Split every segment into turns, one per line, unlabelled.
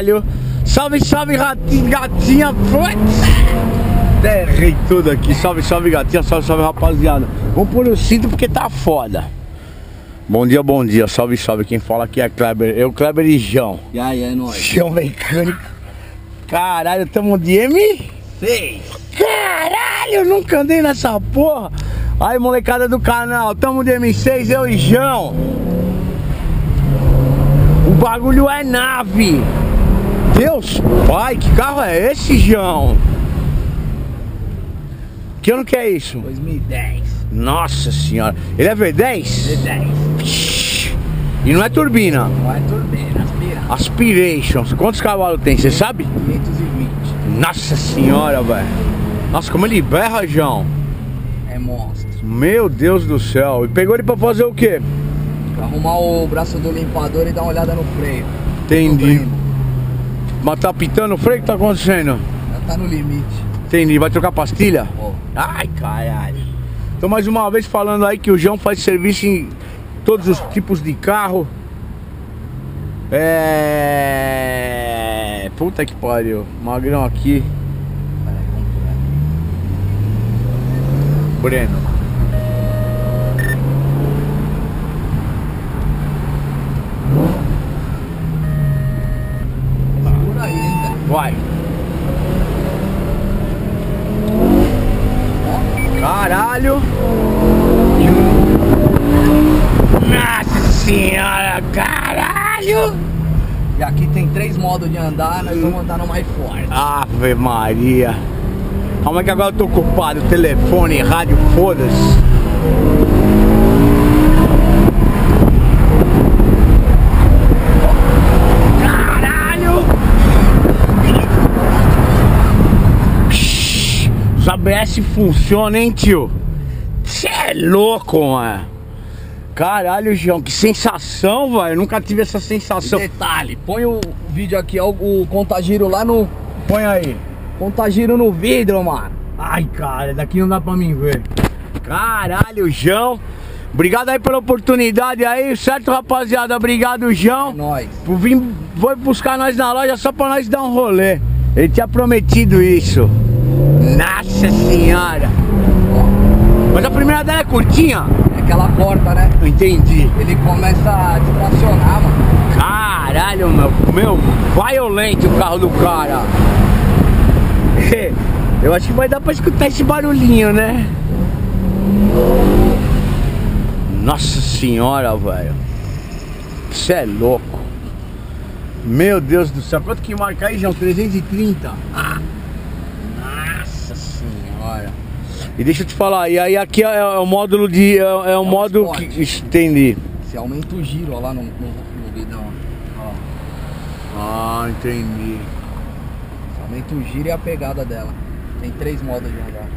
Caralho. Salve, salve, ratinho, gatinha. Derrei tudo aqui. Salve, salve, gatinha. Salve, salve, rapaziada. Vamos pôr o cinto porque tá foda. Bom dia, bom dia. Salve, salve. Quem fala aqui é Kleber. Eu, Kleber e João.
E aí, é nóis.
João mecânico. Caralho, tamo de M?
Seis.
Caralho, eu nunca andei nessa porra. Aí, molecada do canal, tamo de M6, eu e João. O bagulho é nave. Deus, pai, que carro é esse, João? Que ano que é isso?
2010.
Nossa senhora. Ele é V10?
V10.
E não é turbina.
Não é turbina, aspira.
Aspirations. Quantos cavalos tem, você sabe?
520.
Nossa senhora, velho. Nossa, como ele berra, João.
É monstro.
Meu Deus do céu. E pegou ele pra fazer o quê?
Pra arrumar o braço do limpador e dar uma olhada no freio.
Entendi. Mas tá pitando o freio? O que tá acontecendo?
Já tá no limite.
Entendi. Vai trocar pastilha? Ai, caralho. Então, mais uma vez falando aí que o João faz serviço em todos os tipos de carro. É. Puta que pariu. Magrão aqui. Breno.
aqui. Segura aí, hein, Zé.
Vai. Caralho. Nossa senhora, caralho.
E aqui tem três modos de andar, nós vamos andar no mais forte.
Ave Maria. Calma que agora eu tô ocupado. Telefone, rádio, foda-se. Caralho! Psh, Os ABS funcionam, hein, tio? Cê é louco, mano. Caralho, João, que sensação, velho. Nunca tive essa
E
sensação.
detalhe, põe o vídeo aqui, ó, o contagiro lá no...
Põe aí.
Contagiro no vidro, mano.
Ai, cara, daqui não dá pra mim ver. Caralho, João. Obrigado aí pela oportunidade aí, certo, rapaziada? Obrigado,
É
João.
nóis.
Por vir, foi buscar nós na loja só pra nós dar um rolê. Ele tinha prometido isso. Nossa senhora. Mas a primeira dela é curtinha?
É que ela corta, né?
Entendi.
Ele começa a distracionar, mano.
Caralho, meu. Meu, violento o carro do cara. Eu acho que vai dar pra escutar esse barulhinho, né? Nossa senhora, velho. Você é louco. Meu Deus do céu. Quanto que marca aí, João? 330? Ah. E deixa eu te falar, e aí aqui é, é o módulo de. É, é o
um
módulo que.
esporte.
Entendi.
Você aumenta o giro, ó lá no, no, no guidão. Ó.
Ah, entendi.
Você aumenta o giro e a pegada dela. Tem três modos de andar.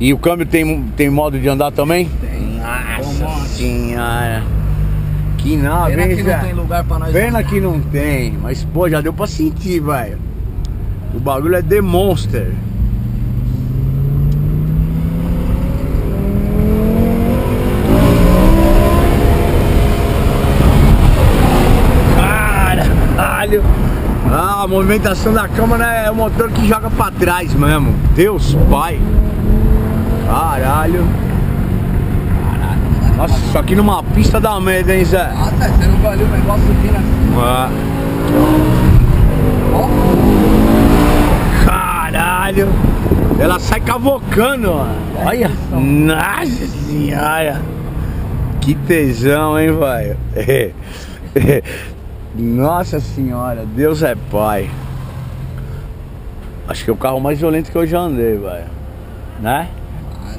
E o câmbio tem, tem modo de andar também?
Tem.
Nossa senhora. Que nada,
Pena
hein,
que
Zé?
não tem lugar pra nós
Pena
andar.
que não tem, mas pô, já deu pra sentir, velho. O bagulho é The Monster. Caralho! Ah, a movimentação da câmera é o motor que joga pra trás mesmo. Deus pai. Caralho. Nossa, isso aqui numa pista dá medo, hein, Zé?
Ah, tá. Você não viu o negócio assim.
Ah,
Ó.
caralho! Ela sai cavocando, ó. Olha! Nossa senhora! Que tesão, hein, velho? Nossa senhora, Deus é pai. Acho que é o carro mais violento que eu já andei, velho. Né?
Mano,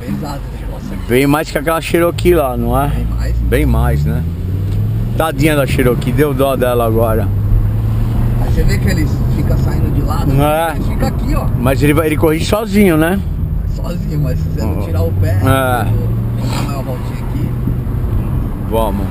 pesado negócio aqui.
Bem mais que aquela Cherokee lá, não é?
Tem mais.
Bem mais, né? Tadinha da Cherokee, deu dó dela agora.
Aí você vê que eles ficam saindo de lado.
É.
Ele fica aqui, ó.
Mas ele, vai- ele corrige sozinho, né?
Sozinho, mas se você não tirar o pé.
É.
Vamos dar uma voltinha aqui.
Vamos.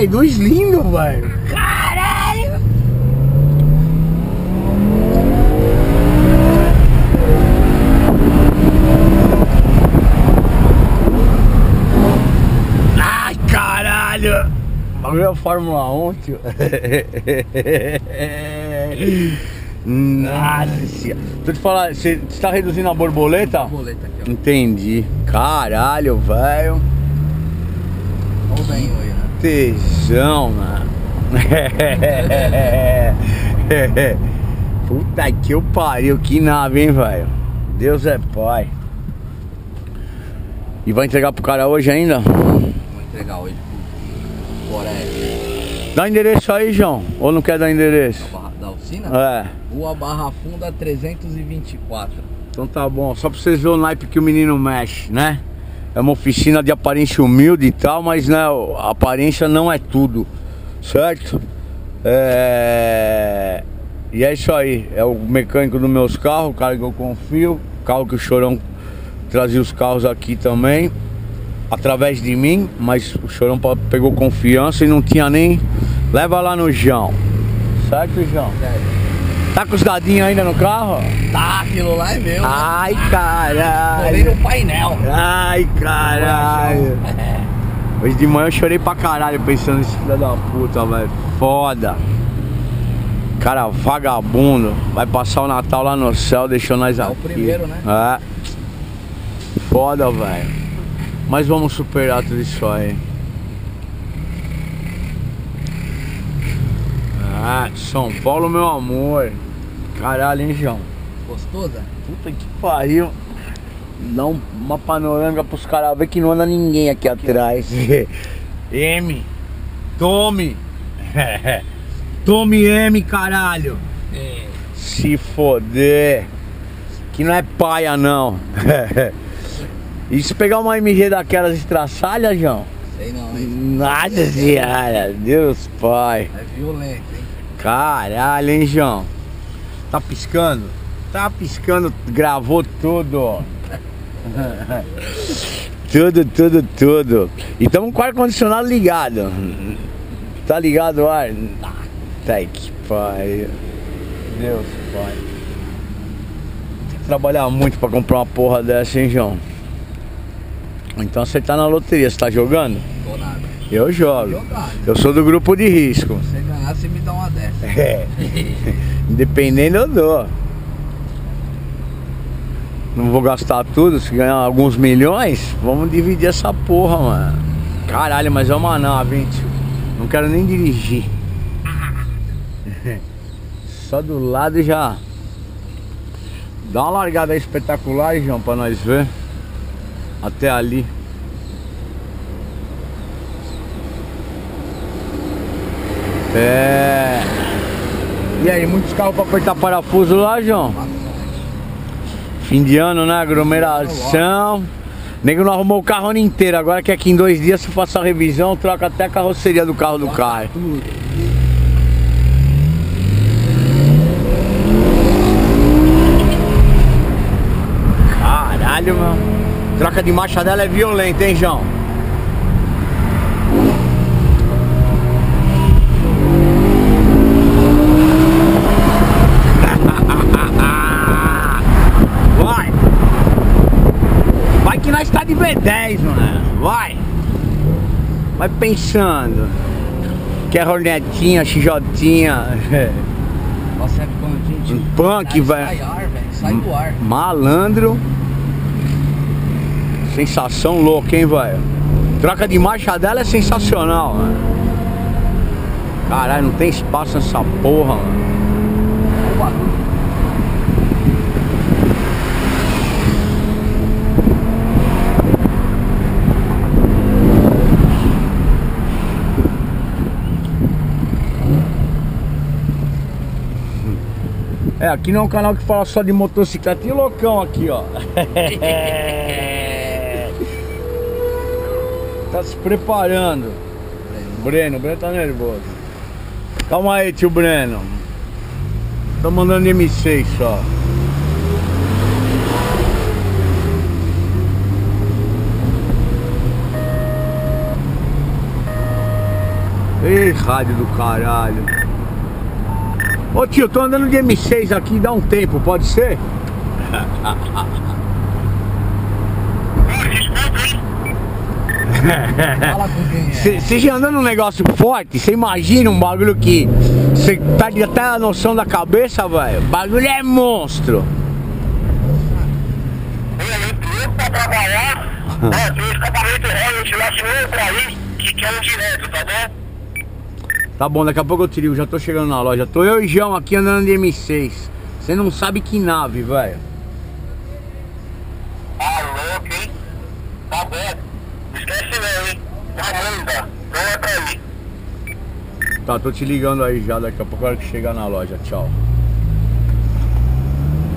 42 lindo, velho. Caralho! Ai, caralho! Bagulho é Fórmula 1, tio. Nossa eu te falar, você está reduzindo a borboleta?
Borboleta aqui, ó.
Entendi. Caralho, velho.
Olha o bem aí,
Tesão, mano. Puta que eu pariu, que nave, hein, velho. Deus é pai. E vai entregar pro cara hoje ainda?
Vou entregar hoje pro Boré.
Dá endereço aí, João. Ou não quer dar endereço?
Da, Barra- da oficina?
É.
Rua Barra Funda 324.
Então tá bom, só pra vocês verem o naipe que o menino mexe, né? É uma oficina de aparência humilde e tal, mas né, a aparência não é tudo, certo? É... E é isso aí, é o mecânico dos meus carros, o cara que eu confio, carro que o Chorão trazia os carros aqui também, através de mim, mas o Chorão pegou confiança e não tinha nem... Leva lá no João, certo, João?
Sério.
Tá com os dadinhos ainda no carro?
Tá, aquilo lá é meu.
Ai,
Colei
caralho.
no painel.
Ai, caralho. Hoje de manhã eu chorei pra caralho pensando nesse filho da puta, velho. Foda. Cara, vagabundo. Vai passar o Natal lá no céu, deixou nós
É o
aqui.
primeiro, né?
É. Foda, velho. Mas vamos superar tudo isso aí. Ah, São Paulo, meu amor. Caralho, hein, João?
Gostosa?
Puta que pariu. Dá um- uma panorâmica pros caras ver que não anda ninguém aqui atrás. M. Tome. Tome M, caralho.
É.
Se foder. Que não é paia, não. e se pegar uma MG daquelas estraçalhas, João?
Sei não, hein?
Nada senhora. Deus pai.
É violento, hein?
Caralho, hein, João? Tá piscando? Tá piscando, gravou tudo. tudo, tudo, tudo. E tamo com o ar-condicionado ligado. Tá ligado o ar? Tá que pai. Deus, pai. Tem que trabalhar muito pra comprar uma porra dessa, hein, João? Então você tá na loteria, você tá jogando?
Tô nada.
Eu jogo. Eu sou do grupo de risco.
Se você me dá uma dessa.
É. Independente eu dou. Não vou gastar tudo, se ganhar alguns milhões, vamos dividir essa porra, mano. Caralho, mas é uma nave, hein, tio? Não quero nem dirigir. Só do lado já. Dá uma largada aí espetacular, João, pra nós ver. Até ali. É. E aí, muitos carros pra apertar parafuso lá, João? Fim de ano, né? Aglomeração. Nego não arrumou o carro ano inteiro. Agora que aqui em dois dias, se passar a revisão, troca até a carroceria do carro do cara.
Tudo.
Caralho, meu. Troca de marcha dela é violenta, hein, João? Vai! Vai que nós tá de B10, mano. Vai! Vai pensando. Quer hornetinha, XJ.
Nossa, é a gente.
Um punk,
sai
velho.
ar, velho. Sai do ar.
Malandro. Sensação louca, hein, velho? Troca de marcha dela é sensacional, mano. Caralho, não tem espaço nessa porra, mano. É, aqui não é um canal que fala só de motocicleta e loucão aqui, ó. tá se preparando. Breno, o Breno tá nervoso. Calma aí, tio Breno. Tô mandando M6 só. Ei, rádio do caralho. Ô tio, tô andando de M6 aqui, dá um tempo, pode ser?
Fala com quem é.
Você já andando num negócio forte, você imagina um bagulho que você perde até a noção da cabeça, velho. O bagulho é monstro.
Pra trabalhar, ó, tem um escapamento Royal lá se outro aí, que quer um direto, tá bom?
Tá bom, daqui a pouco eu te ligo, já tô chegando na loja. Tô eu e João aqui andando de M6. Você não sabe que nave, velho.
Ah, louco, hein? Tá bom. Esquece não, hein? Amanda, não é pra mim.
Tá, tô te ligando aí já, daqui a pouco eu hora que chegar na loja. Tchau.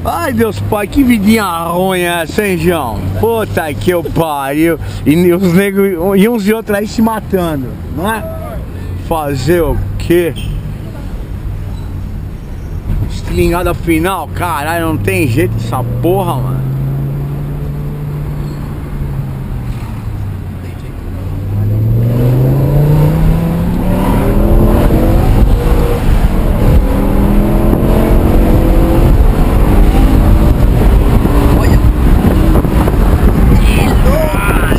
Ai, Deus pai, que vidinha ruim é essa, hein, João? Puta que eu pariu. E os negros, e uns e outros aí se matando, não é? Fazer o quê? Estilingada final, caralho, não tem jeito essa porra, mano.
Olha,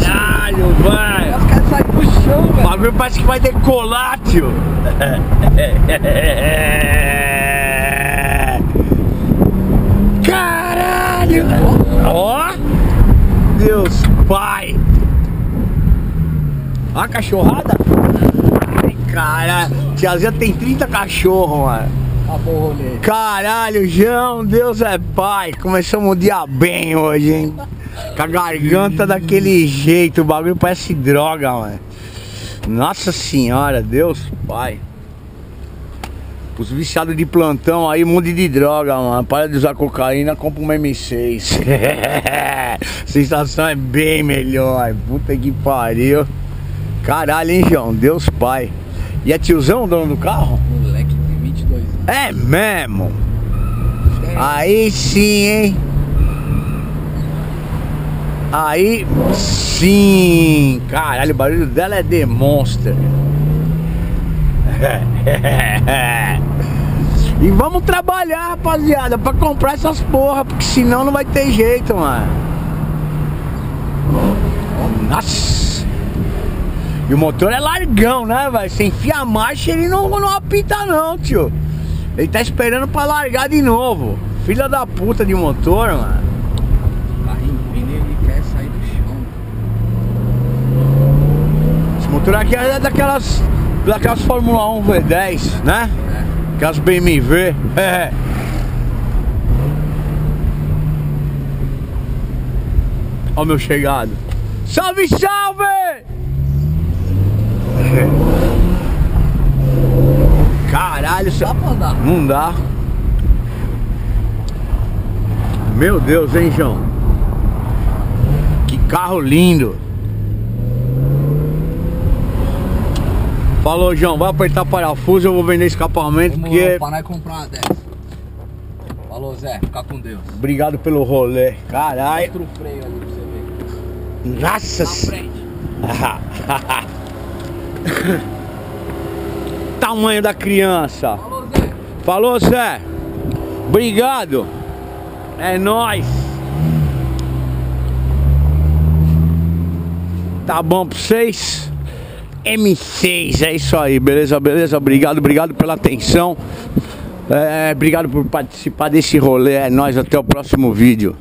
Caralho, velho.
os caras saem do chão,
Parece que vai decolar, tio. Caralho! Ó! Deus pai! Ó a cachorrada! Ai, caralho! Tiazinha tem 30 cachorros, mano.
Acabou o rolê.
Caralho, João, Deus é pai. Começamos o dia bem hoje, hein? Com a garganta daquele jeito, o bagulho parece droga, mano. Nossa senhora, Deus pai. Os viciados de plantão aí, mundo de droga, mano. Para de usar cocaína, compra uma M6. Sensação é bem melhor. Puta que pariu. Caralho, hein, João? Deus pai. E é tiozão o dono do carro?
Moleque de 22 anos.
É mesmo.
É,
Aí sim, hein? Aí sim. Caralho, o barulho dela é The Monster. e vamos trabalhar, rapaziada, pra comprar essas porra, porque senão não vai ter jeito, mano. Nossa. E o motor é largão, né, velho? Você enfia a marcha ele não, não apita não, tio. Ele tá esperando pra largar de novo. Filha da puta de motor, mano.
Tá rindo, ele quer sair do chão.
Esse motor aqui é daquelas. Daquelas Fórmula 1 V10, né?
É.
Aquelas BMW. É. Ó o meu chegado. Salve, salve! Caralho,
Dá
seu...
pra andar.
Não dá. Meu Deus, hein, João? Que carro lindo. Falou, João, vai apertar parafuso, eu vou vender escapamento,
Vamos
porque...
pra nós comprar uma dessa. Falou, Zé. Fica com Deus.
Obrigado pelo rolê. Caralho.
Mostra o freio ali pra você ver.
Nossa
Na
se-
frente.
Tamanho da criança.
Falou, Zé.
Falou, Zé. Obrigado. É nóis. Tá bom pra vocês? M6, é isso aí, beleza, beleza? Obrigado, obrigado pela atenção. É, obrigado por participar desse rolê. É nóis, até o próximo vídeo.